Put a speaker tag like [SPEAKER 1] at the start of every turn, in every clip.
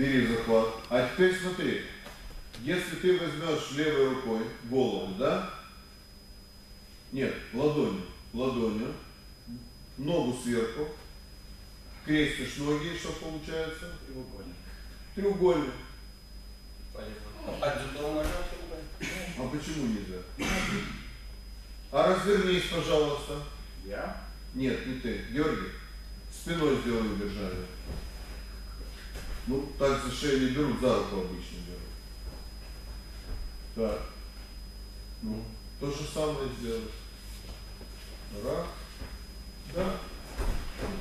[SPEAKER 1] бери захват. А теперь смотри, если ты возьмешь левой рукой голову, да? Нет, ладонью, ладонью, ногу сверху, крестишь ноги, что получается?
[SPEAKER 2] Треугольник.
[SPEAKER 1] Треугольник.
[SPEAKER 2] Полезно. А?
[SPEAKER 1] А почему нельзя? А развернись, пожалуйста.
[SPEAKER 2] Я?
[SPEAKER 1] Нет, не ты. Георгий, спиной сделай удержание. Ну, так за шею не берут, за руку обычно берут. Так. Ну, то же самое сделать. Раз. Да.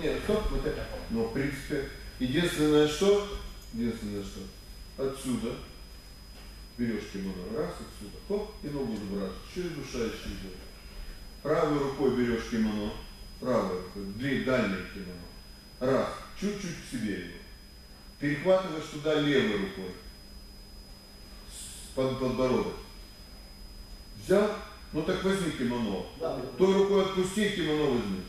[SPEAKER 1] Нет, стоп, вот это. Но, в принципе, единственное что, единственное что, отсюда берешь кимоно, раз, отсюда, хоп, и ногу забрасываешь, через душающий идет. Правой рукой берешь кимоно, правой рукой, дальнее кимоно. Раз, чуть-чуть к себе его. Перехватываешь туда левой рукой. Под подбородок. Взял? Ну так возьми кимоно.
[SPEAKER 2] Да.
[SPEAKER 1] Той рукой отпусти, кимоно возьми.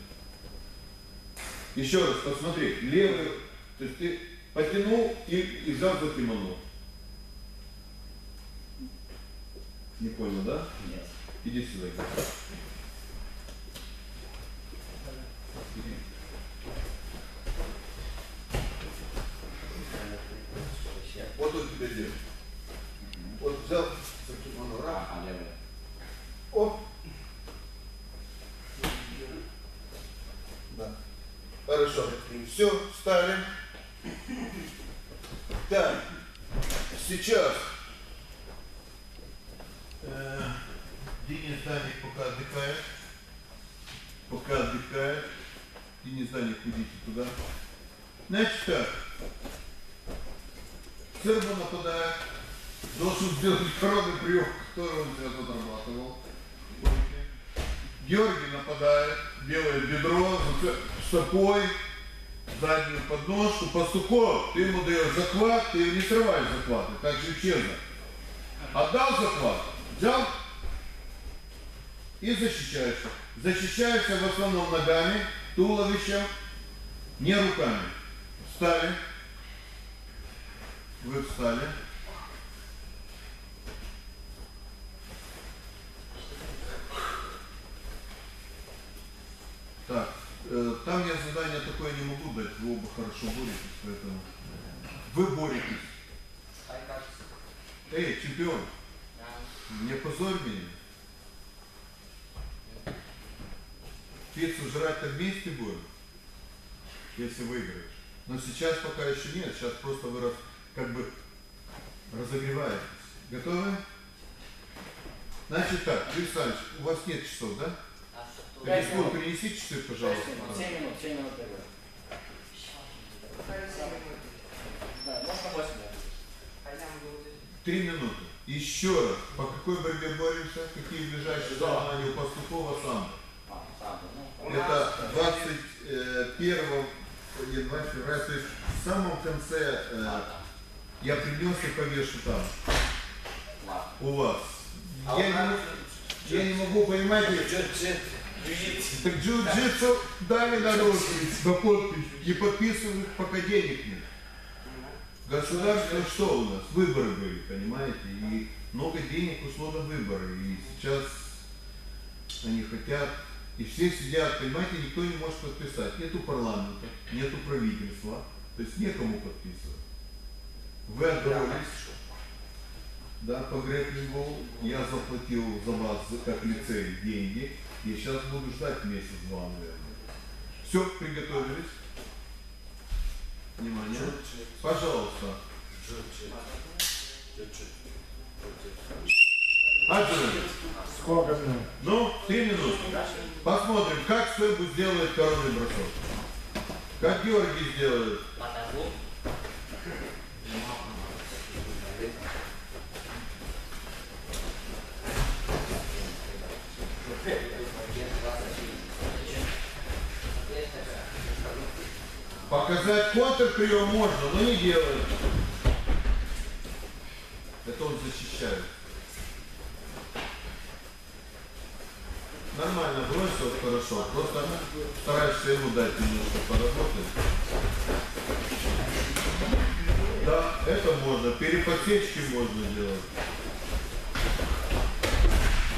[SPEAKER 1] Еще раз посмотри, левый, то есть ты потянул и, и взял за кимоно. Не понял, да?
[SPEAKER 2] Нет.
[SPEAKER 1] Иди сюда. Иди. Иди. Вот он тебя держит. Вот взял за кимоно, раз. Оп. Да. Хорошо. Все, встали. Так. Сейчас. Э, Денис Даник пока отдыхает. Пока отдыхает. Денис Даник, идите туда. Значит так. Сербо нападает. Должен сделать коронный прием, который он сейчас отрабатывал. Георгий нападает, белое бедро, стопой, заднюю подножку, пастухов, ты ему даешь захват, ты не срываешь захваты, так же честно. Отдал захват, взял и защищаешься. Защищаешься в основном ногами, туловищем, не руками. Встали. Вы встали. Так, э, там я задание такое не могу дать, вы оба хорошо боретесь, поэтому вы боретесь. Эй, чемпион, не позорь меня. Пиццу жрать-то вместе будем, если выиграешь. Но сейчас пока еще нет, сейчас просто вы как бы разогреваетесь. Готовы? Значит так, Юрий Александрович, у вас нет часов, да? Рискур,
[SPEAKER 2] минут.
[SPEAKER 1] принеси часы, пожалуйста.
[SPEAKER 2] Семь минут, семь минут игры. Да, можно.
[SPEAKER 1] Три минуты. Еще раз, по какой борьбе боремся? Какие ближайшие
[SPEAKER 2] Да.
[SPEAKER 1] соревнования у Пастухова сам?
[SPEAKER 2] А, ну.
[SPEAKER 1] Это 21 января, февраля, то есть в самом конце э, я принес и повешу там, у вас.
[SPEAKER 2] А
[SPEAKER 1] Я
[SPEAKER 2] у
[SPEAKER 1] не,
[SPEAKER 2] нас-
[SPEAKER 1] я не могу поймать, так джиу-джитсу дали на руки, на подпись, не подписывают, пока денег нет. Государство что у нас? Выборы были, понимаете? И много денег ушло на выборы. И сейчас они хотят, и все сидят, понимаете, никто не может подписать. Нету парламента, нету правительства, то есть некому подписывать. Вы отборолись, да, по грэплингу, я заплатил за вас, за- как лицей, деньги, и сейчас буду ждать месяц-два, наверное. Все, приготовились? Внимание. Пожалуйста. Аджи,
[SPEAKER 3] Сколько минут?
[SPEAKER 1] ну, три минуты. Посмотрим, как Сойбу сделает коронный бросок. Как Георгий сделает. Показать контрприем можно, но не делает. Это он защищает. Нормально бросил, хорошо. Просто стараешься ему дать немножко поработать. Да. это можно, переподсечки можно делать.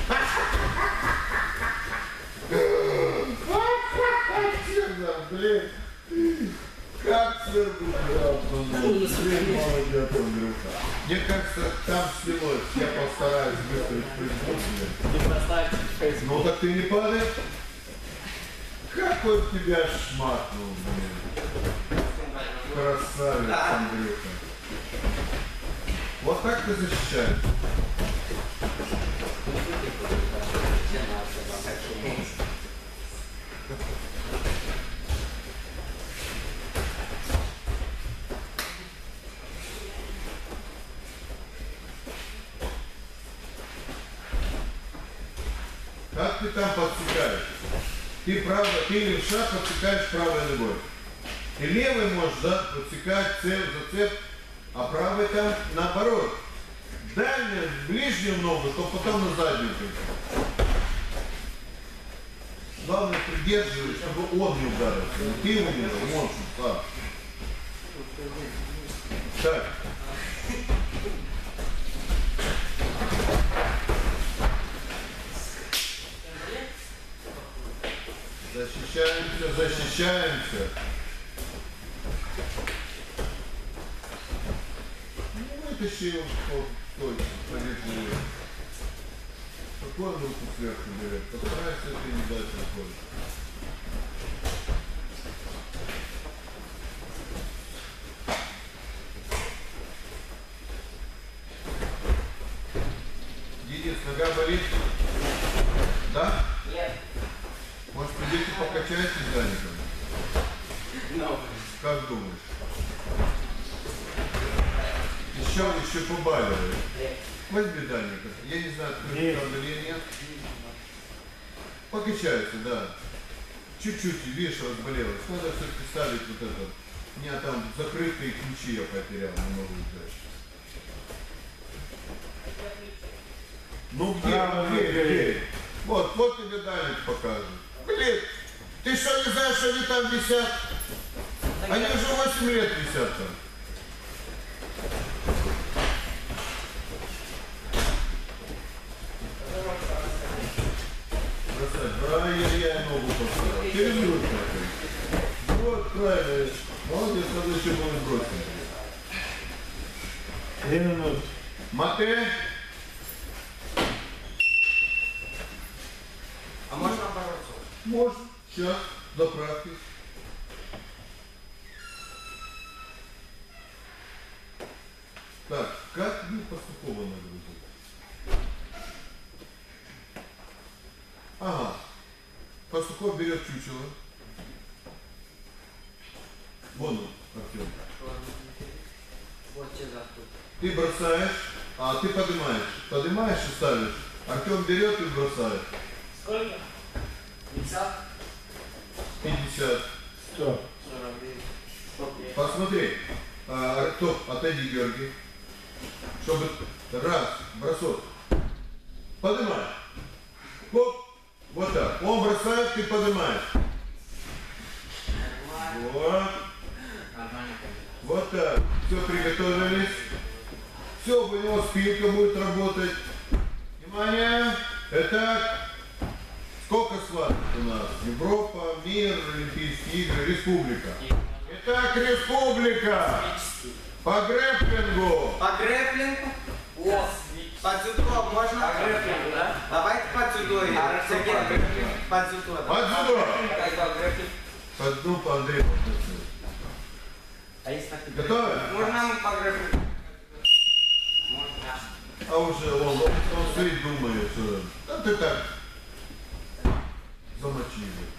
[SPEAKER 1] Блин, свербуха. Молодец, Андрюха. Мне кажется, там снялось. Я постараюсь выставить производство. Ну так ты не падай. Какой тебя шматнул, блин. Красавец, Андрюха. Вот так ты защищаешь. Как ты там подсекаешь? Ты право, ты левша подсекаешь правой ногой. И левый можешь да, подсекать цеп, зацеп, а правый там наоборот. Дальнюю, ближнюю ногу, то потом на заднюю. Главное придерживай, чтобы он не ударился. Не ты его не он сам. Так. Защищаемся, защищаемся. Ну, вытащи его в его. Какой руку сверху берет? Постарайся это не дать рукой. Денис, нога болит? Да?
[SPEAKER 2] Нет.
[SPEAKER 1] Придете покачать Даником? Как думаешь? Еще, еще побаливает. Возьми Даника. Я не знаю, открыт
[SPEAKER 3] Нет.
[SPEAKER 1] правда или нет. Покачается, да. Чуть-чуть, видишь, разболелась. Надо все-таки ставить вот это. У меня там закрытые ключи я потерял, не могу взять. Ну где,
[SPEAKER 3] А,
[SPEAKER 1] где,
[SPEAKER 3] где?
[SPEAKER 1] где? Вот, вот тебе Даник покажет. Блин, ты что, не знаешь, что они там висят? Они уже 8 лет висят там. Бросать. Ай-яй-яй, ногу поставил. Перевернуть такой. Вот, правильно. Молодец, надо еще было бросить.
[SPEAKER 3] Две минуты.
[SPEAKER 1] Мате.
[SPEAKER 2] А можно бороться?
[SPEAKER 1] Можно. Сейчас, заправки. Так, как мне Пастухова нагрузить? Ага. Пастухов берет чучело. Вон он, Артем.
[SPEAKER 2] Вот сюда тут.
[SPEAKER 1] Ты бросаешь, а ты поднимаешь. Поднимаешь и ставишь. Артем берет и бросает.
[SPEAKER 2] Сколько? 50?
[SPEAKER 1] 50.
[SPEAKER 3] Стоп.
[SPEAKER 2] 49. 105.
[SPEAKER 1] Посмотри, а, Артем, отойди, Георгий. Чтобы раз, бросок. Поднимай. Хоп. Вот так. Он бросает, ты поднимаешь. Вот. Вот так. Все, приготовились. Все, у него спинка будет работать. Внимание. Итак, сколько схваток у нас? Европа, мир, Олимпийские игры, республика. Итак, республика. По грэпплингу.
[SPEAKER 4] По грэплингу? О, по дзюдо можно?
[SPEAKER 2] По грэпплингу, да?
[SPEAKER 4] Давайте по дзюдо, Игорь.
[SPEAKER 2] Хорошо,
[SPEAKER 4] Сергей,
[SPEAKER 2] по грэпплингу.
[SPEAKER 4] по дзюдо. да.
[SPEAKER 1] Под дзюдо.
[SPEAKER 2] Как по грэпплингу?
[SPEAKER 1] Под, ну, по Андрею.
[SPEAKER 2] А если так и
[SPEAKER 1] Готовы?
[SPEAKER 4] Можно мы по грэплингу?
[SPEAKER 2] Можно.
[SPEAKER 1] А уже он, он, он стоит, думает, что... Да ты так. Замочи его.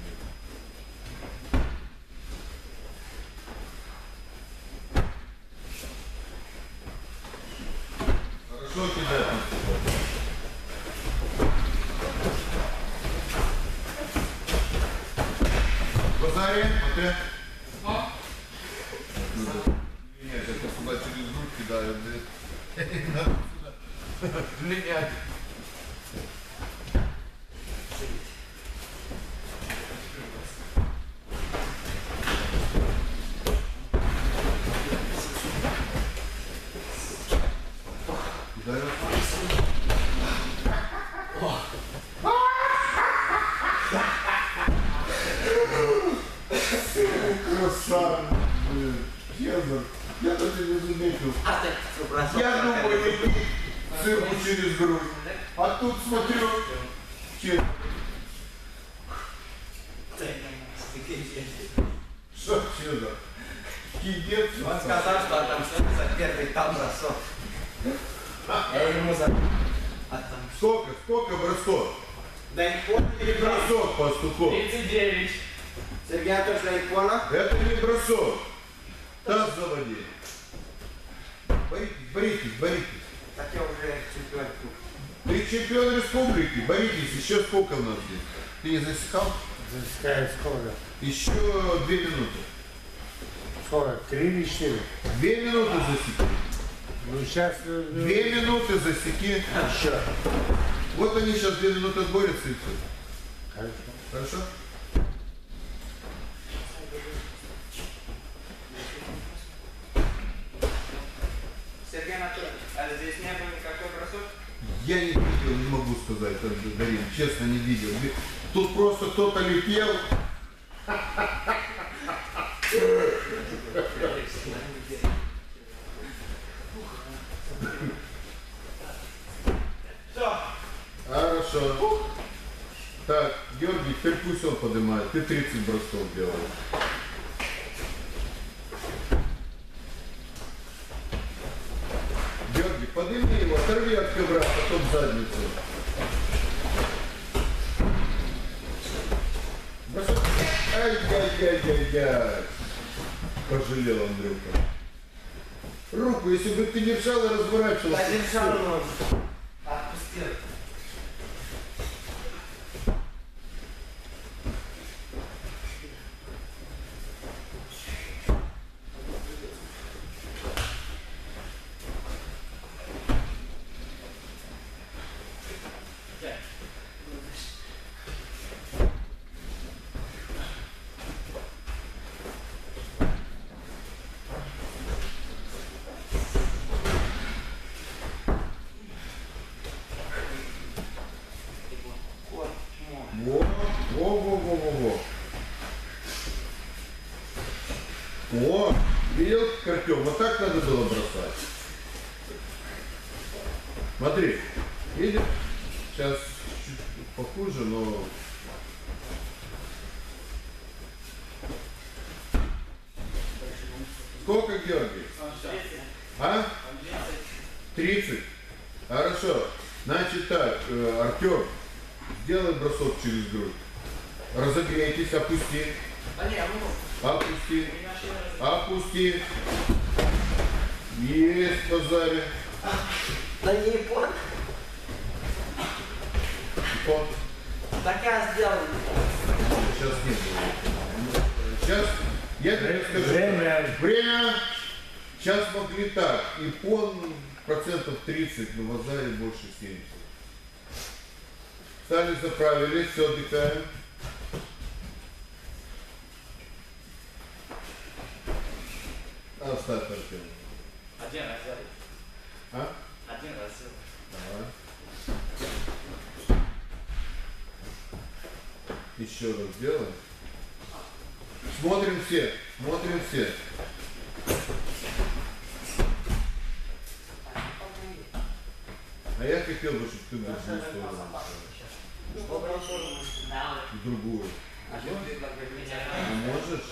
[SPEAKER 1] There.
[SPEAKER 2] 39.
[SPEAKER 4] Сергей Анатольевич, на икона?
[SPEAKER 1] Это не бросок. Таз заводи. Боритесь, боритесь, боритесь.
[SPEAKER 4] Так я уже чемпион.
[SPEAKER 1] Ты чемпион республики, боритесь. Еще сколько у нас здесь? Ты не засекал?
[SPEAKER 3] Засекает скоро.
[SPEAKER 1] Еще две минуты.
[SPEAKER 3] Скоро. Три или четыре.
[SPEAKER 1] Две минуты засеки.
[SPEAKER 3] Ну сейчас... э,
[SPEAKER 1] Две минуты засеки.
[SPEAKER 3] Еще.
[SPEAKER 1] Вот они сейчас две минуты борются и все.
[SPEAKER 3] Хорошо.
[SPEAKER 1] Хорошо?
[SPEAKER 2] Сергей Анатольевич, а здесь не было никакой бросок?
[SPEAKER 1] Я не видел, не могу сказать, э, Дарин, честно не видел. Тут просто кто-то летел. Хорошо. Так, Георгий, теперь пусть он поднимает. Ты 30 бросков делаешь. Потом задницу. Ай-яй-яй-яй-яй. Пожалел Андрюха. Руку, если бы ты держал и разворачивался.
[SPEAKER 4] Да держал. Отпустил. Вот, мой.
[SPEAKER 1] Во, во, во, во, во, во. О, видел, Артем, вот так надо было бросать. Смотри, видишь, сейчас чуть похуже, но... Сколько, Георгий? А? 30. Хорошо. Значит так, э, Артем, сделай бросок через грудь.
[SPEAKER 2] Нашли раз.
[SPEAKER 1] Опусти. Есть базаре.
[SPEAKER 4] Да не икона.
[SPEAKER 1] Вот.
[SPEAKER 4] Так я сделал.
[SPEAKER 1] Сейчас нет. было. Сейчас я тебе скажу.
[SPEAKER 3] Время.
[SPEAKER 1] Время. Сейчас могли так. Ипон процентов 30, но в Азаре больше 70. Стали, заправились, все, отдыхаем. Оставь, Артем.
[SPEAKER 2] Один раз взяли.
[SPEAKER 1] А?
[SPEAKER 2] Один раз взяли.
[SPEAKER 1] Давай. Еще раз сделаем. Смотрим все, смотрим все. А я хотел бы, чтобы ты в другую сторону. В другую.
[SPEAKER 2] А что ты как бы меня?
[SPEAKER 1] А можешь?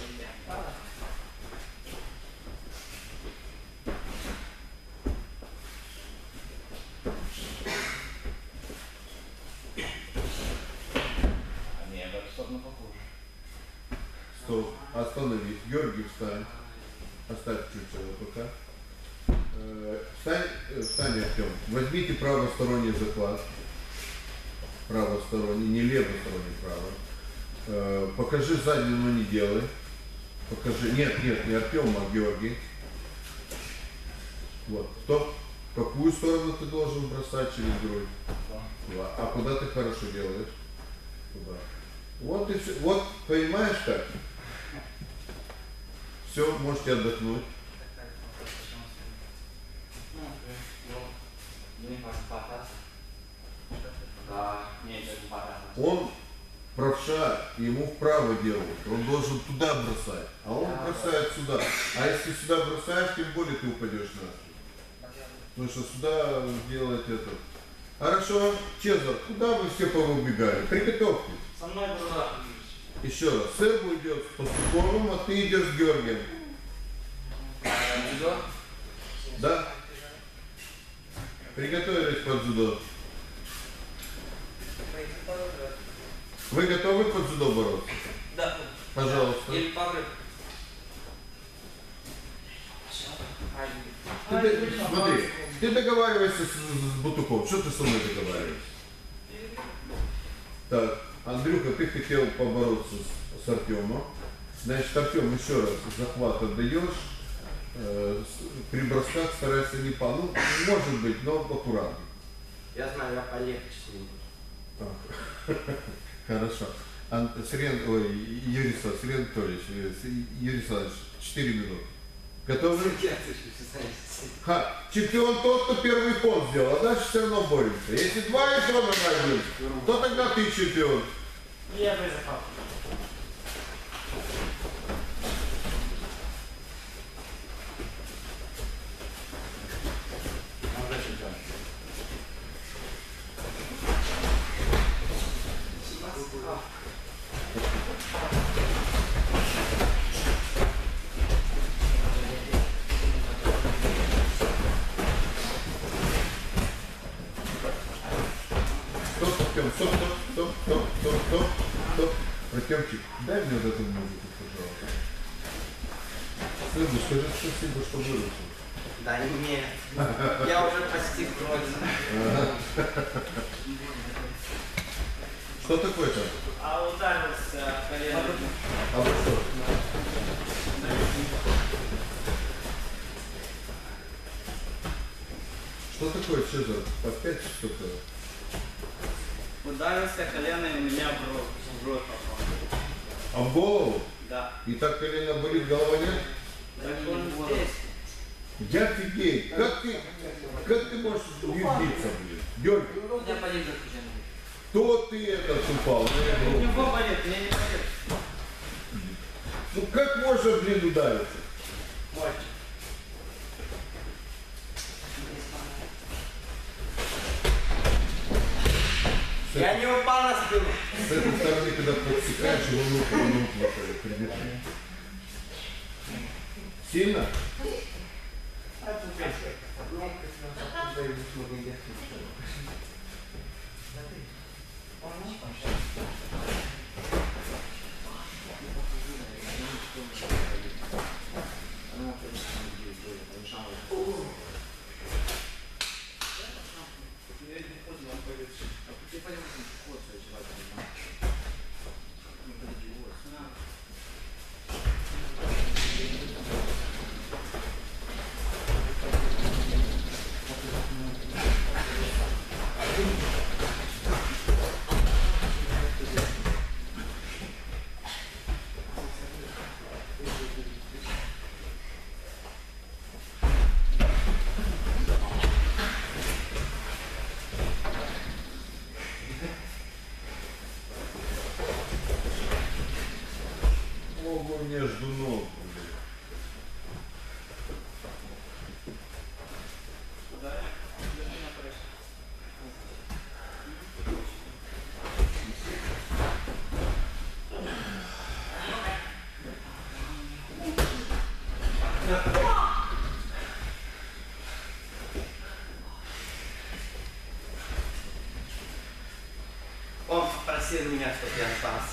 [SPEAKER 2] А не, в эту сторону похоже.
[SPEAKER 1] Стоп. Остановить. Георгий, встань. Оставь чуть его пока. Э, Встань, э, встань, Артем. Возьмите правосторонний заклад. Правосторонний, не левосторонний, право. Э, Покажи заднюю, но не делай. Покажи. Нет, нет, не Артем, а Георгий. Вот. Стоп. Какую сторону ты должен бросать через грудь? Туда. А куда ты хорошо делаешь? Туда. Вот и все. Вот, понимаешь как? Все, можете отдохнуть.
[SPEAKER 2] Ну.
[SPEAKER 1] Он правша, и ему вправо делают. Он должен туда бросать, а он бросает сюда. А если сюда бросаешь, тем более ты упадешь на Потому что сюда делать это. Хорошо, Чезар, куда вы все повыбегали? Приготовьтесь.
[SPEAKER 2] Со мной.
[SPEAKER 1] Еще раз, Сэр идет по Суковым, а ты идешь с Георгием.
[SPEAKER 2] Дзюдо.
[SPEAKER 1] Да? Приготовились под дзюдо. Вы готовы под дзюдо бороться?
[SPEAKER 2] Да.
[SPEAKER 1] Пожалуйста.
[SPEAKER 2] Или погреб.
[SPEAKER 1] Ты, д- смотри, ты договариваешься с, с Бутуком. Что ты со мной договариваешься? Так, Андрюха, ты хотел побороться с, с Артемом. Значит, Артем, еще раз, захват отдаешь. Э, с- при бросках старайся не по... Ну, может быть, но аккуратно.
[SPEAKER 4] Я знаю, я полегче с ним.
[SPEAKER 1] Хорошо. Ан- ой, Юрий Анатольевич, э, Юрий Александрович, 4 минуты. Готовы? Ха, чемпион тот, кто первый пон сделал, а дальше все равно боремся. Если два еще на один, то тогда ты чемпион.
[SPEAKER 2] Я бы запал.
[SPEAKER 1] Стоп, Артем, стоп, стоп, стоп, стоп, стоп, стоп, стоп. Артемчик, дай Следуй, скажи спасибо, что выручил.
[SPEAKER 4] Да нет. Я уже постиг родину.
[SPEAKER 1] Что такое там?
[SPEAKER 2] А ударился коленом.
[SPEAKER 1] А вот что? Что такое Чезар? Опять что-то?
[SPEAKER 2] Ударился колено и у меня в рот, в рот попал.
[SPEAKER 1] А в голову?
[SPEAKER 2] Да.
[SPEAKER 1] И так колено болит, голова нет?
[SPEAKER 2] Так он здесь.
[SPEAKER 1] Я офигеть. Как ты, как ты можешь юрдиться, блин? Дёрг,
[SPEAKER 2] Я полезу
[SPEAKER 1] кто ты этот упал?
[SPEAKER 2] У него болит, мне не болит.
[SPEAKER 1] Ну как можно, блин, удариться?
[SPEAKER 2] Мальчик.
[SPEAKER 4] Я не упал на спину.
[SPEAKER 1] С этой стороны, когда подсекаешь, его руку, руку вот придержи. Сильно? Ого, между ног.
[SPEAKER 4] Он просил меня, чтобы я остался.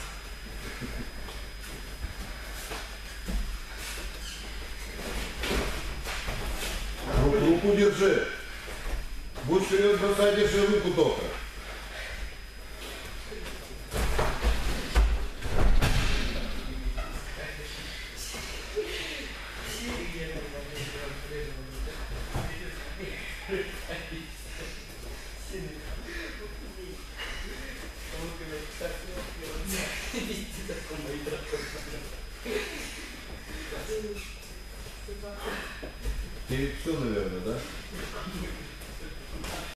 [SPEAKER 1] Руку, держи. Будь вперед бросать, держи руку только.